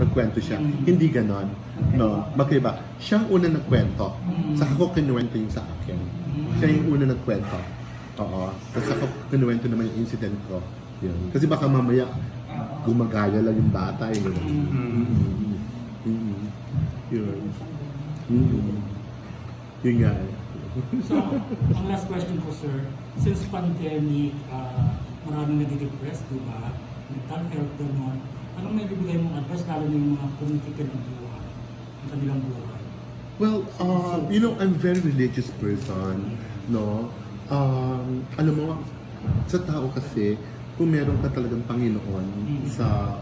nagkwento siya. Hindi ganon. No, magkaiba. Siya ang una nagkwento. Saka ko kinuwento yung sa akin. Siya yung una nagkwento. Oo. Tapos ako kinuwento naman yung incident ko. Yun. Kasi baka mamaya gumagaya lang yung bata. Yun. Mm-hmm. Mm-hmm. Yun. Mm-hmm. Yun nga. eh. So, ang last question ko, sir. Since pandemic, uh, maraming nadidepress, di ba? Mental health, gano'n. Anong may bibigay mong advice, lalo na yung mga community ng buhay, ng kanilang buhay? Well, uh, you know, I'm very religious person, no? Um, alam mo, sa tao kasi, kung meron ka talagang Panginoon sa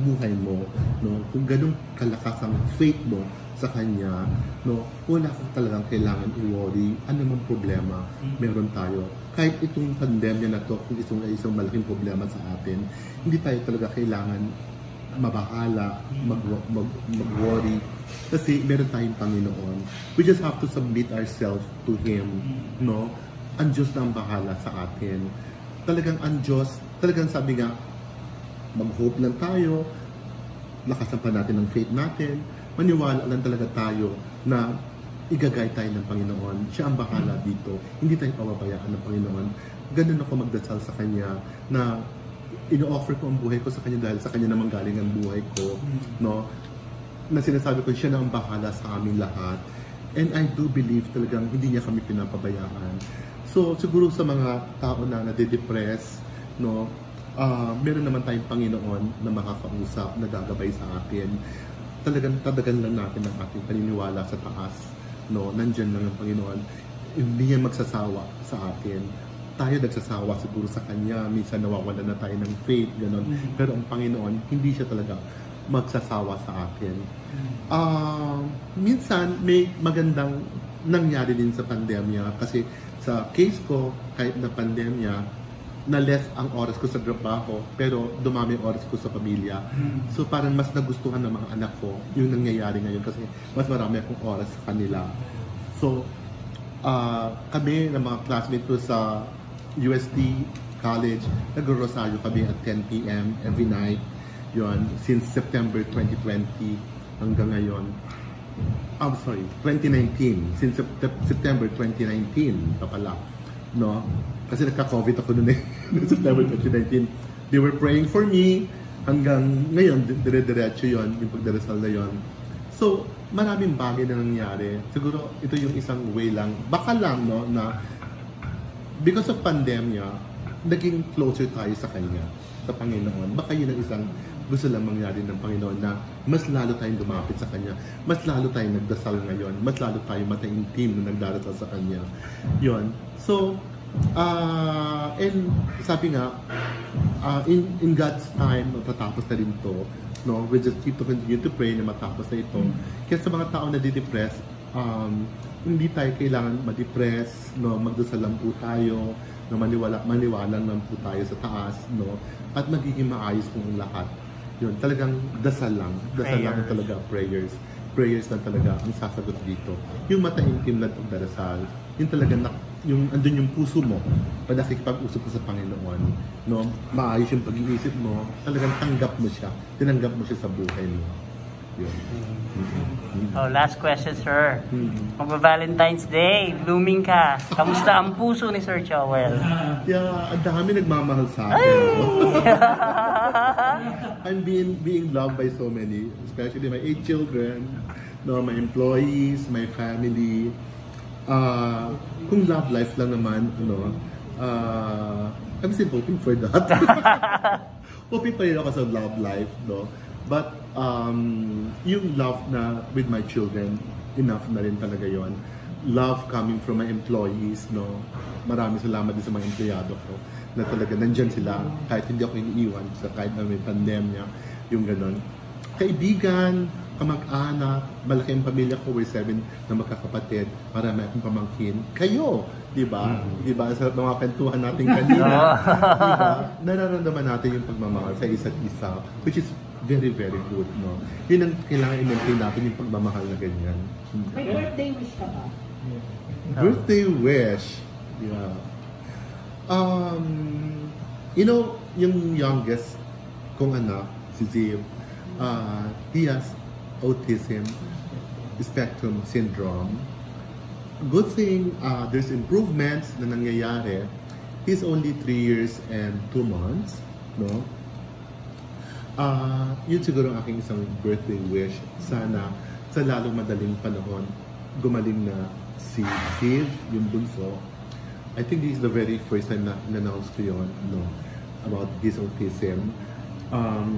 buhay mo, no? Kung ganun kalakas ang faith mo sa Kanya, no? Wala ka talagang kailangan i-worry. Ano mang problema, meron tayo. Kahit itong pandemya na to, kung isang, isang malaking problema sa atin, hindi tayo talaga kailangan mabahala, mag, mag, mag-worry. Kasi meron tayong Panginoon. We just have to submit ourselves to Him. No? Ang Diyos na ang bahala sa atin. Talagang ang Diyos, talagang sabi nga, mag-hope lang tayo, lakasan pa natin ang faith natin, maniwala lang talaga tayo na igagay tayo ng Panginoon. Siya ang bahala dito. Hindi tayo pababayaan ng Panginoon. Ganun ako magdasal sa Kanya na ino-offer ko ang buhay ko sa Kanya dahil sa Kanya naman galing ang buhay ko. No? Na sinasabi ko, siya na ang bahala sa amin lahat. And I do believe talagang hindi niya kami pinapabayaan. So, siguro sa mga tao na nade-depress, no, ah meron naman tayong Panginoon na makakausap, na gagabay sa atin. Talagang tadagan lang natin ang ating paniniwala sa taas. No, nandyan lang ang Panginoon. Hindi niya magsasawa sa atin. Tayo nagsasawa siguro sa Kanya. Minsan nawawala na tayo ng faith, gano'n. Pero ang Panginoon, hindi siya talaga magsasawa sa atin. Ah, minsan may magandang nangyari din sa pandemya kasi sa case ko kahit na pandemya na less ang oras ko sa trabaho pero dumami oras ko sa pamilya. So parang mas nagustuhan ng mga anak ko yung nangyayari ngayon kasi mas marami akong oras sa kanila. So ah kami ng mga classmates ko sa UST College, nagro-rosaryo kami at 10 p.m. every night. Yon since September 2020 hanggang ngayon. I'm sorry, 2019. Since Sept- September 2019 pa pala. No? Kasi nagka-COVID ako noon eh. September 2019. They were praying for me hanggang ngayon, di- dire-diretso yon yung pagdarasal na yon. So, maraming bagay na nangyari. Siguro, ito yung isang way lang. Baka lang, no, na because of pandemya, naging closer tayo sa Kanya, sa Panginoon. Baka yun ang isang gusto lang mangyari ng Panginoon na mas lalo tayong lumapit sa Kanya, mas lalo tayong nagdasal ngayon, mas lalo tayong mataintim na nagdarasal sa Kanya. Yun. So, ah and sabi nga, ah, in, in God's time, matatapos na rin to. No? We just keep to continue to pray na matapos na ito. Kaya sa mga tao na didepress, um, hindi tayo kailangan ma-depress, no? magdasal lang po tayo, no? maniwala, maniwala lang po tayo sa taas, no? at magiging maayos po ang lahat. Yun, talagang dasal lang. Dasal lang Prayers. talaga, prayers. Prayers lang talaga ang sasagot dito. Yung mataimtim na pagdarasal, yung talaga na, yung andun yung puso mo, pag nakikipag-usap sa Panginoon, no, maayos yung pag-iisip mo, talagang tanggap mo siya, tinanggap mo siya sa buhay mo. Yun. Mhm. Oh, last question, sir. Magba-Valentine's Day, blooming ka. Kamusta ang puso ni Sir Joel? Yeah, ang dami nagmamahal sa akin. I'm being being loved by so many, especially my eight children, no, my employees, my family. Uh, kung love life lang naman, ano, uh, I'm still hoping for that. hoping pa rin ako sa love life, no? But, um, yung love na with my children, enough na rin talaga yon love coming from my employees, no? Maraming salamat din sa mga empleyado ko na talaga nandyan sila kahit hindi ako iniiwan sa kahit na may pandemya, yung ganon. Kaibigan, kamag-anak, malaki ang pamilya ko, we're seven na magkakapatid, marami akong pamangkin. Kayo, di ba? Di ba? Sa mga kwentuhan natin kanina, di ba? Nararamdaman natin yung pagmamahal sa isa't isa, which is very, very good, no? Yun ang kailangan i-maintain natin yung pagmamahal na ganyan. May birthday wish ka ba? Birthday wish. Yeah. Um, you know, yung youngest kong anak, si Ziv, ah, he has autism spectrum syndrome. Good thing uh, there's improvements na nangyayari. He's only 3 years and 2 months, no? Ah, yun siguro ang aking isang birthday wish. Sana sa lalong madaling panahon, gumaling na si Steve, yung bunso. I think this is the very first time na in-announce ko yun, no, about his autism. Um,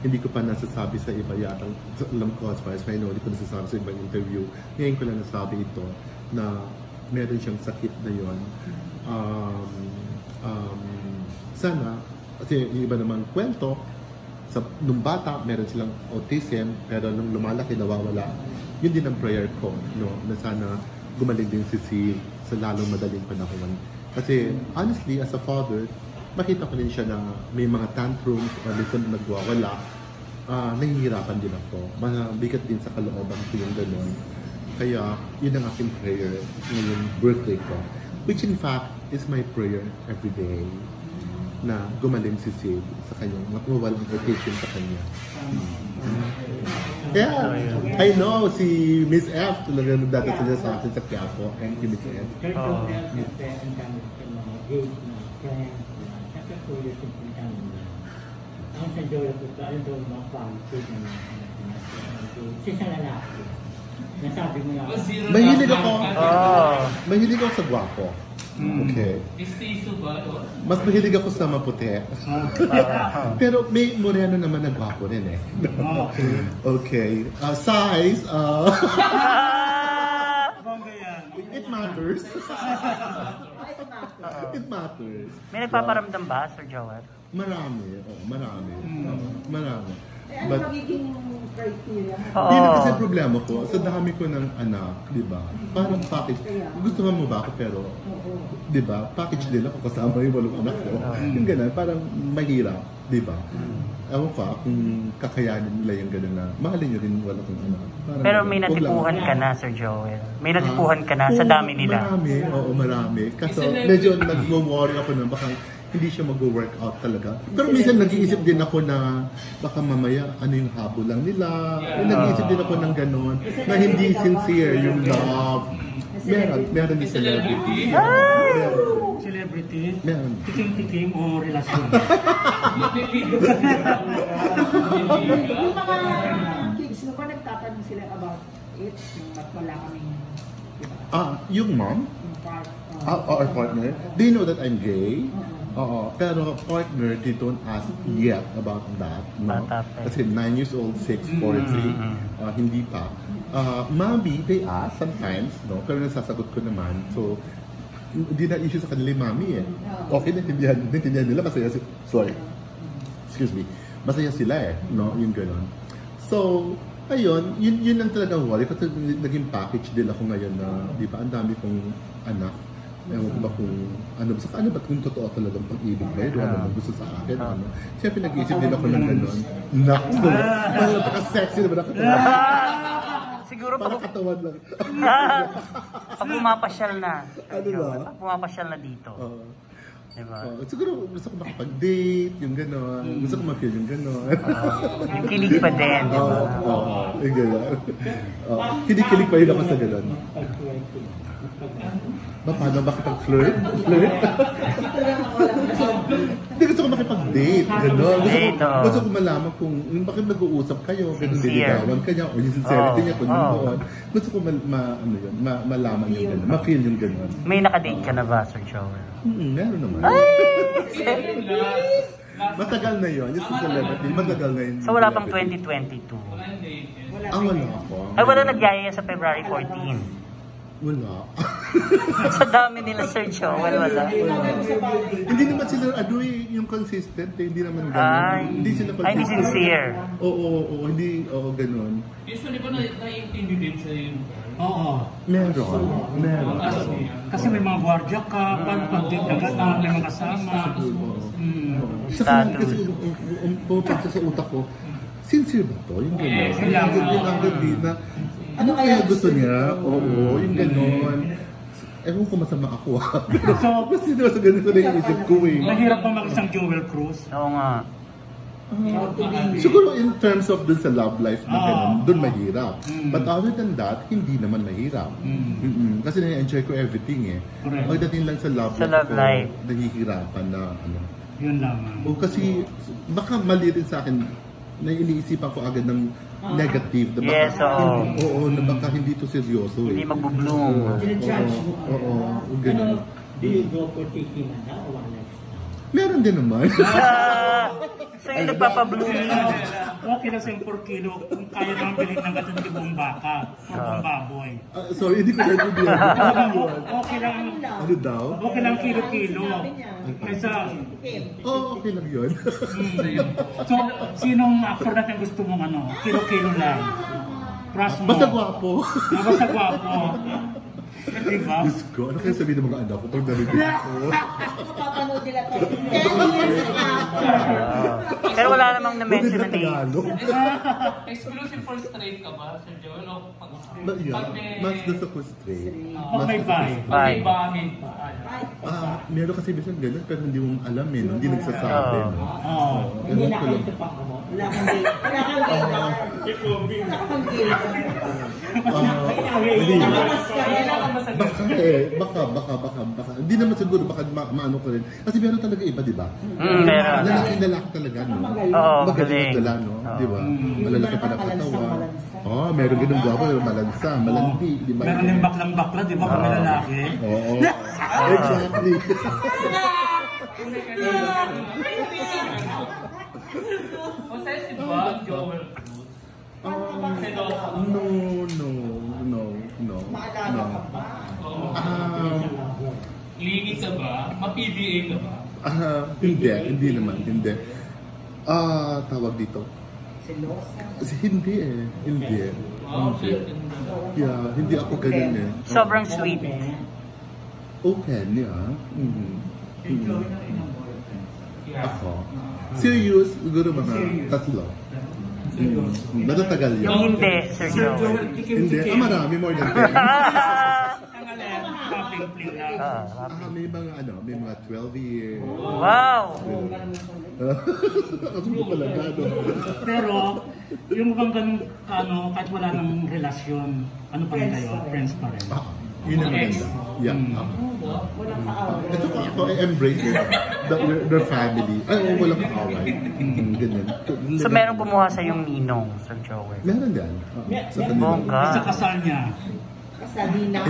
hindi ko pa nasasabi sa iba yata. Alam ko, as far as I know, hindi ko nasasabi sa ibang interview. Ngayon ko lang nasabi ito na meron siyang sakit na yon. Um, um, sana, kasi yung iba namang kwento, sa, nung bata, meron silang autism, pero nung lumalaki, nawawala. Yun din ang prayer ko, no, na sana gumaling din si Sil sa lalong madaling panahon. Kasi, honestly, as a father, makita ko rin siya na may mga tantrums o minsan nagwawala. Ah, nahihirapan din ako. Mga bigat din sa kalooban ko yung gano'n. Kaya, yun ang aking prayer ngayong birthday ko. Which in fact, is my prayer every day na gumaling si Sid sa kanyang makuwalang occasion sa kanya. Yeah, I know si Miss F talaga nagdadasal sa akin sa Quiapo. Thank you, Miss F. Kaya kaya kaya ang sa saka po ano daw mga qualities na mga sinasabi siya sa lalaki nasabi mo na Mahilig ako. Oh. Mahilig ako sa gwapo. Okay. Istiso ba? O? Mas mahilig ako sa maputi. Pero may moreno naman na gwapo rin eh. okay. Uh, size, uh, Bongga yan. it matters. It matters. May nagpaparamdam ba, Sir Joel? Marami. Oh, marami. Oo, marami. Eh, ano But, magiging criteria? Oo. Yun kasi problema ko, sa dami ko ng anak, di ba? Parang package. Gusto mo ba ako pero, di ba? Package din ako kasama yung walong anak ko. Yung ganun, parang mahirap, di ba? Ewan ko, ah, kung kakayanin nila yung gano'n na, mahalin nyo rin wala kong anak. Parang Pero ganun. may natipuhan ka na, Sir Joel. May natipuhan ka na sa Oo, dami nila. Marami, oo, marami. Kaso Kasi medyo nag-worry ako na baka hindi siya mag-work out talaga. Pero minsan nag-iisip din ako na baka mamaya ano yung habol lang nila. Eh, Nag-iisip din ako ng gano'n na hindi sincere yung love. Meron, meron yung celebrity. Celebrity, Meron. tikim-tikim o relasyon. Yung mga kids, no, ba nagtatanong sila about it, yung wala kaming, di ba, Ah, yung mom, yung part, ah, or partner, they know that I'm gay. Oo, pero partner, they don't ask yet about that. No? Bata pa eh. Kasi 9 years old, 6, 4, 3, ah, hindi pa. Ah, mommy, they ask sometimes, no? pero nasasagot ko naman. So, hindi na issue sa kanila yung mommy eh. Okay, naintindihan, naintindihan nila, masaya si... Sorry. Excuse me. Masaya sila eh, no? Yung gano'n. So, ayun, yun, yun ang talagang worry. Kasi naging package din ako ngayon na, di ba, ang dami kong anak. Ewan ko ba kung, ano, sa ano ba kung totoo talagang pag-ibig ba yun? Ano bang gusto sa akin? Ano? Siyempre nag-iisip din ako ng gano'n. Nakso! Parang napaka-sexy naman ako. Siguro pag, Parang katawan lang. pag pumapasyal na, Ano ba? Pag pumapasyal na dito. Oo. Diba? Oo. siguro gusto ko makapag-date, yung gano'n. Gusto ko ma-feel yung gano'n. Yung kilig pa din, di Oo, ba? oo, yung gano'n. Oo. Kinikilig pa yun ako sa gano'n. Ba, paano makipag-flirt? Flirt? Hindi gusto makipag-date. Gano'n. Gusto ko, Date, oo. gusto ko malaman kung yung bakit nag-uusap kayo, kung nililigawan ka niya, o yung sincerity Oo, niya, kung oo. yun doon. Gusto ko ma, ma, ano yun, ma, malaman yung gano'n. Ma-feel yung gano'n. May nakadate ka na ba, Sir Joel? Hmm, meron naman. Matagal na yun. Yung celebrity, matagal na yun. So wala pang celebrity. 2022. Ah, wala ako. Ay, wala nagyaya sa February 14. Wala. Sa dami nila, Sir Joel, wala. hindi naman sila, ano eh, yung consistent, eh, hindi naman ganun. Ay, hindi sila ay, hindi sincere. Oo, oo, oo, hindi, oo, ganun. Usually ba na naiintindi din sa yung Oo. Meron, meron. Kasi may mga gwardiya ka, pag pag-date agad na may mga kasama. Mm. Saka Status. kasi um, um, um, sa utak ko, sincere ba to? Yung gano'n. Yes, Ang na, ano kaya gusto niya? Oo, yung gano'n. Ewan ko masama ako ha. So, Kasi diba sa ganito na yung isip ko eh. mahirap pa mag-isang Joel Cruz. Oo nga. Be. Siguro in terms of dun sa love life na Ah. ganun, dun mahirap. Mm. But other than that, hindi naman mahirap. Mm. Mm-mm. Kasi na-enjoy ko everything eh. Correct. Pagdating lang sa love Sa life love ko, life. nahihirapan na ano. Yun lamang. O kasi baka mali rin sa akin na iniisipan ko agad ng negative. Na baka, Yes, oo. hindi- oo, na baka hindi to seryoso eh. Hindi magbubloom. Mo. Oo, oo, Pero, ganun. do you go for man na o one night stand? Meron din naman. Ah, yung nagpapablooming. Okay na sa yung 4 kilo kung kaya naman bilhin ng gatong libong baka o Ah. buong baboy. Ah, sorry, hindi ko naiintindihan. Okay lang, ano daw? okay lang kilo-kilo. Kaysa, Oo, oh, okay lang yun. so, sinong actor natin gusto mong ano, kilo-kilo lang? Trust mo. Basta gwapo. Ah, Basta gwapo. Diba? Diyos ko, ano kaya sabihin ng mga anak ko pag narinig ko? Papanood nila to. 10 years after. Ah. Pero wala namang na-mention na na name. Exclusive for straight ka ba, Sir Joel? O pag, pag may... mas gusto ko straight. Pag may. Pag may Bye. bangin pa. Ay, Ah, meron kasi minsan ganun pero hindi mo alam eh, hindi nagsasabi. Oo. Hindi na ko lang. sa pangamo. wala kang gay. Wala kang gay. Wala kang gay. Hindi. Ka. Baka eh, baka, baka, baka, baka. Hindi naman siguro, baka ma maano ko rin. Kasi meron talaga iba, di ba? Mm, meron. Lalaki, lalaki talaga, no? Oo, Magaling galing. magdala, no? Di ba? Malalaki pa na malansang. Oo, oh, meron ganun gwapo, meron malansa, malandi, di ba? Meron din baklang-bakla, di ba? Kung may lalaki. Oo. Exactly. Possessive ba, Joel Cruz? No, no, no. Maalala no. ka ba? Oo. Ah, Lingi ka ba? Ma-PBA ka ba? ah, hindi, hindi naman, hindi. Ah, tawag dito. Selosa. Hindi eh, hindi. Wow, Hindi. sir. Yeah, hindi ako ganun eh. Sobrang sweet. Open, yeah. Mhm. Mhm. Yeah. Ako. Serious, siguro mga tatlo. Mm. Matatagal Yung yun. hindi, Sir Sir Joel. Hindi, ah, marami, more than 10. Ang alin, paping-pling lang. Ah, Ah, may mga ano, may mga 12 years. wow! Nakasubo pala gano. Pero, yung bang ganun, ano, kahit wala nang relasyon, ano pa rin Friends kayo? Friends pa rin. Ah, yun ang maganda. Yeah. Mm. ah. Walang kaaway. Ito ko ako, I embrace it. The, their, their family. Ay, oh, walang kaaway. Mm, ganyan. So meron kumuha sa yung ninong, Sir Joel. Meron yan. Ah, sa kanila. Bongga. Sa kasal niya. Ayaw mo.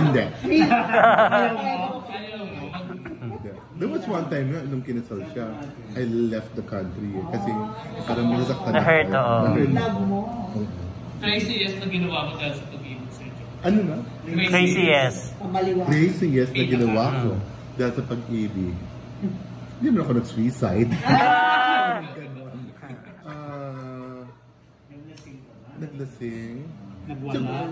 Hindi. There was one time nga, nung kinasal siya, I left the country eh, kasi parang nasaktan Na-hurt, ako. oo. Na-hurt. Love mo. Crazy yes na ginawa mo dahil sa pag-ibig. Ano na? Crazy yes. Crazy yes na ginawa ko dahil sa pag-ibig. Hindi naman ako nag-suicide. Ah! Ah, naglasing. Nagwala.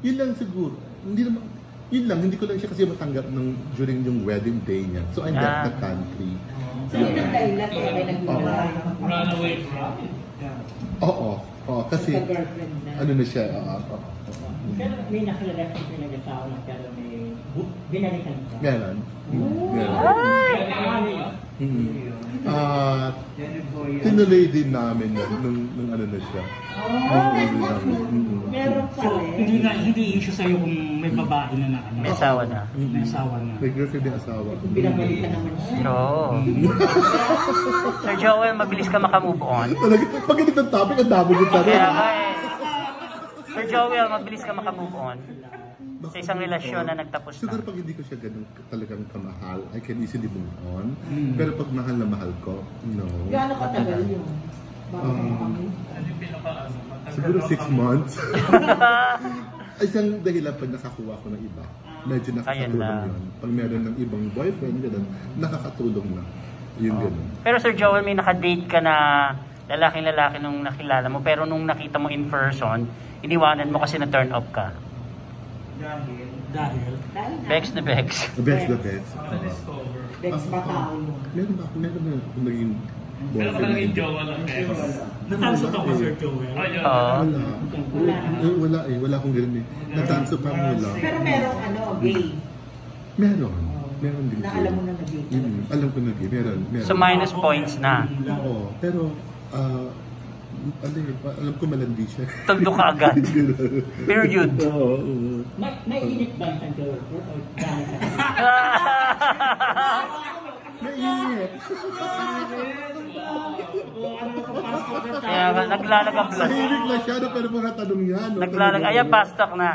Yun lang siguro. Hindi naman, yun lang, hindi ko lang siya kasi matanggap ng during yung wedding day niya. So I left Ah. the country. So, yun ang dahilan kaya may nagwala. Runaway bride. Oo. Oo, kasi Ka-girlfriend na. ano na siya, oo, oo, oo. Pero may nakilala ko pinag-asawa na pero may binalikan ka. Meron. Mm, meron. Mm. At tinuloy din namin yun nung, nung ano na siya. Nung. Mm. Meron pa So, rin. hindi na hindi issue sa'yo kung may babae na na ano. May asawa na. May asawa na. May girlfriend yung asawa. Kung binabalikan naman siya. Oo. Sir Joel, mabilis ka makamove on. Talaga, pag ganitong topic, ang dami mo tanong. Kaya nga eh. Sir Joel, mabilis ka makamove on. Sa isang relasyon na nagtapos Siguro na. pag hindi ko siya ganun talagang kamahal, I can easily move on. Mm. Pero pag mahal na mahal ko, no. Gaano katagal yun? Um? Ano ano? Siguro na six months. Isang dahilan pag nakakuha ko ng iba, medyo nakakatulong na. yun. Pag meron ng ibang boyfriend, ganun, nakakatulong na. Yun ganun. Pero Sir Joel, may nakadate ka na lalaking-lalaki nung nakilala mo, pero nung nakita mo in person, iniwanan mo kasi na turn off ka. Dahil, Dahil na. Bex na Bex. The best, the best. Na-discover. Bex Batao mo. Meron ba? Meron ba akong naging Pero ka naging boyfriend? jowa ng ex. natanso ka ba, Sir Joel? Oo. Wala. Wala. Eh, wala eh. Wala akong ganun eh. Natanso pa mo lang. Pero merong ano, gay. Meron. Meron din. Na alam mo na na gay. Mm, alam ko na gay. Meron. meron. So minus points na. Oo. Pero Ah, ano eh, alam ko malandi siya. Tundo ka agad. Period. Oo. oo. May, may init ba ang dahil sa Mainit. Kaya nga, naglalagab lang. Tahimik na siya, pero mga tanong niya. No, Naglalag, ayan, pastak na.